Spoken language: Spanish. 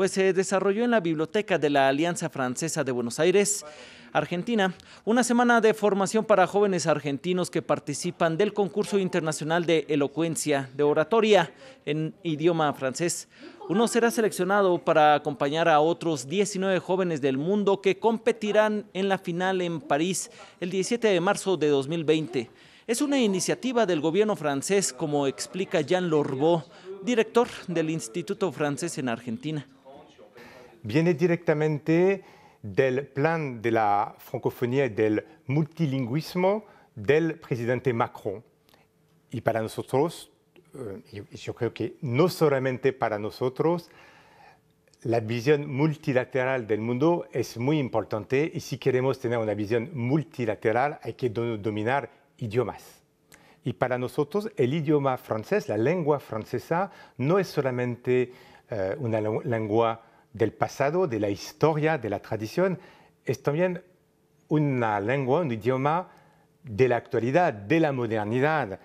pues se desarrolló en la biblioteca de la Alianza Francesa de Buenos Aires. Argentina, una semana de formación para jóvenes argentinos que participan del concurso internacional de elocuencia, de oratoria en idioma francés. Uno será seleccionado para acompañar a otros 19 jóvenes del mundo que competirán en la final en París el 17 de marzo de 2020. Es una iniciativa del gobierno francés, como explica Jean Lorbeau, director del Instituto Francés en Argentina. Viene directamente del plan de la francofonía y del multilingüismo del presidente Macron. Y para nosotros, eh, yo creo que no solamente para nosotros, la visión multilateral del mundo es muy importante y si queremos tener una visión multilateral hay que dominar idiomas. Y para nosotros el idioma francés, la lengua francesa, no es solamente eh, una lengua del pasado, de la historia, de la tradición, es también una lengua, un idioma de la actualidad, de la modernidad.